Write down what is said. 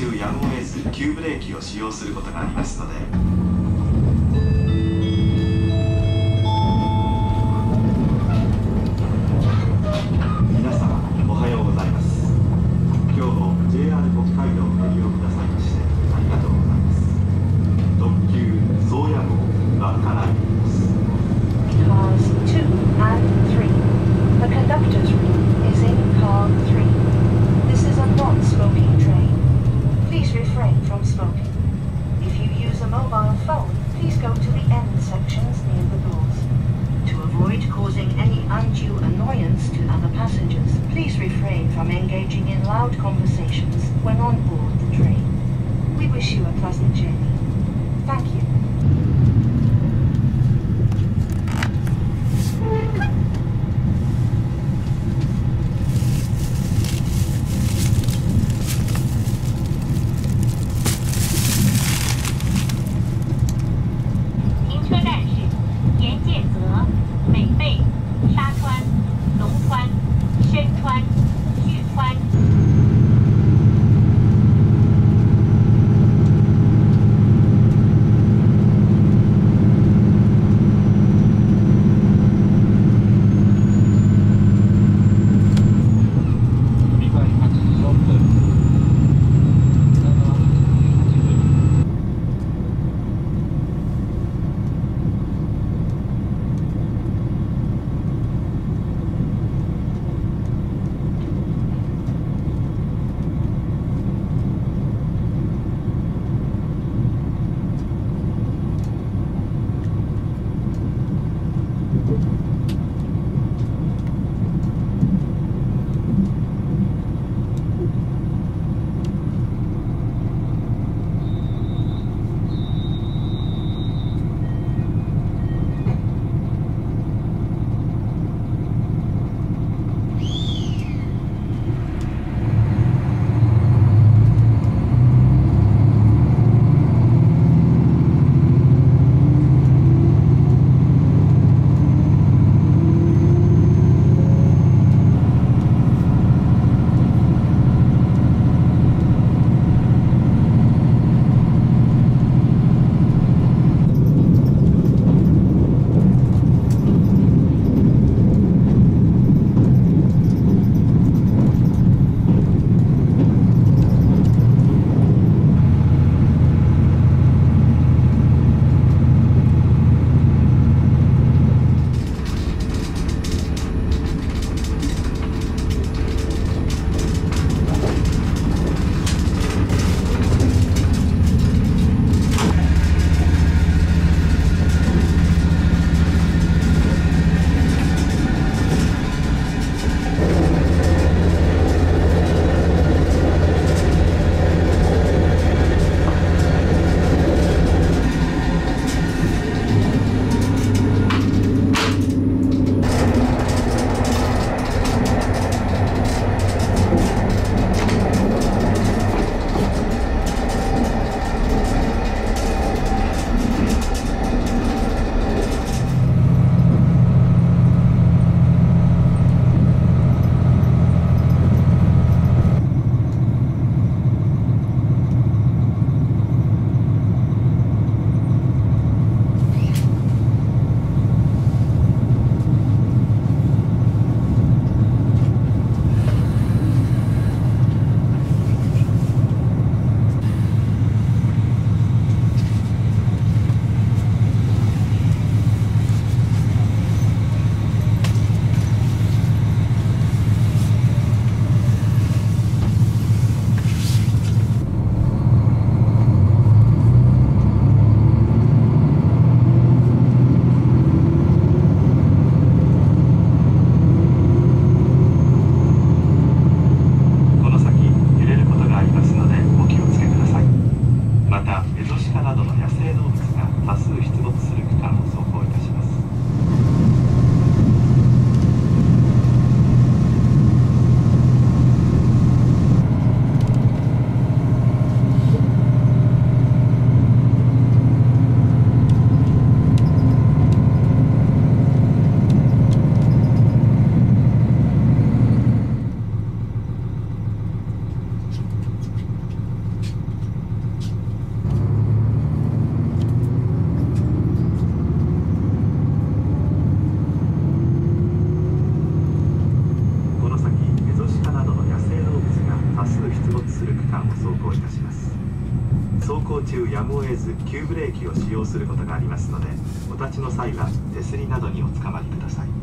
やむを得ず急ブレーキを使用することがありますので phone, please go to the end sections near the doors. To avoid causing any undue annoyance to other passengers, please refrain from engaging in loud conversations when on board the train. We wish you a pleasant journey. Thank you. 急ブレーキを使用することがありますのでお立ちの際は手すりなどにおつかまりください。